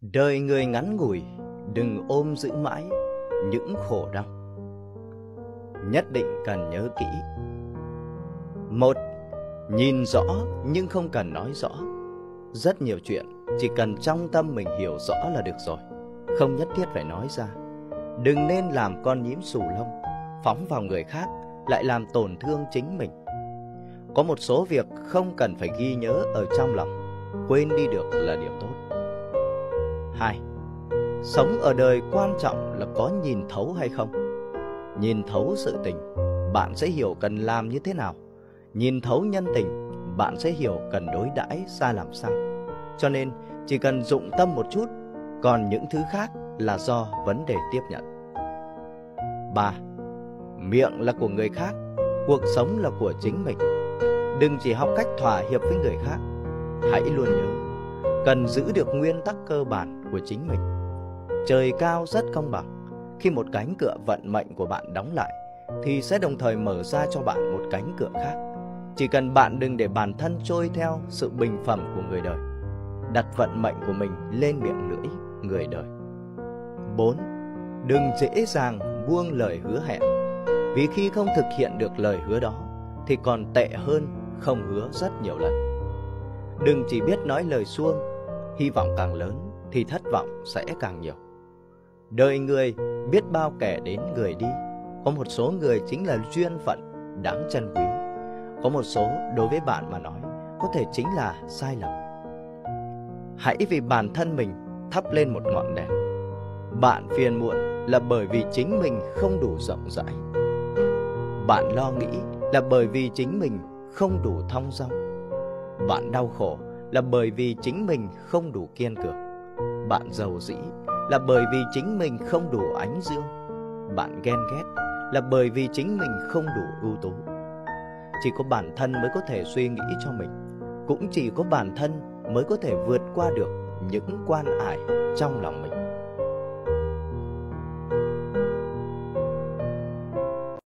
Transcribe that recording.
Đời người ngắn ngủi, đừng ôm giữ mãi những khổ đau. Nhất định cần nhớ kỹ. Một, nhìn rõ nhưng không cần nói rõ. Rất nhiều chuyện chỉ cần trong tâm mình hiểu rõ là được rồi, không nhất thiết phải nói ra. Đừng nên làm con nhím sù lông, phóng vào người khác lại làm tổn thương chính mình. Có một số việc không cần phải ghi nhớ ở trong lòng, quên đi được là điều tốt. 2. Sống ở đời quan trọng là có nhìn thấu hay không. Nhìn thấu sự tình, bạn sẽ hiểu cần làm như thế nào. Nhìn thấu nhân tình, bạn sẽ hiểu cần đối đãi ra làm sao. Cho nên, chỉ cần dụng tâm một chút, còn những thứ khác là do vấn đề tiếp nhận. 3. Miệng là của người khác, cuộc sống là của chính mình. Đừng chỉ học cách thỏa hiệp với người khác, hãy luôn nhớ cần giữ được nguyên tắc cơ bản của chính mình. Trời cao rất công bằng, khi một cánh cửa vận mệnh của bạn đóng lại thì sẽ đồng thời mở ra cho bạn một cánh cửa khác. Chỉ cần bạn đừng để bản thân trôi theo sự bình phẩm của người đời, đặt vận mệnh của mình lên miệng lưỡi người đời. 4. Đừng dễ dàng buông lời hứa hẹn, vì khi không thực hiện được lời hứa đó thì còn tệ hơn không hứa rất nhiều lần. Đừng chỉ biết nói lời suông, hy vọng càng lớn thì thất vọng sẽ càng nhiều. Đời người biết bao kẻ đến người đi, có một số người chính là duyên phận đáng trân quý. Có một số đối với bạn mà nói có thể chính là sai lầm. Hãy vì bản thân mình thắp lên một ngọn đèn. Bạn phiền muộn là bởi vì chính mình không đủ rộng rãi. Bạn lo nghĩ là bởi vì chính mình không đủ thong dong. Bạn đau khổ là bởi vì chính mình không đủ kiên cường. Bạn giàu dĩ là bởi vì chính mình không đủ ánh dương. Bạn ghen ghét là bởi vì chính mình không đủ ưu tú. Chỉ có bản thân mới có thể suy nghĩ cho mình. Cũng chỉ có bản thân mới có thể vượt qua được những quan ải trong lòng mình.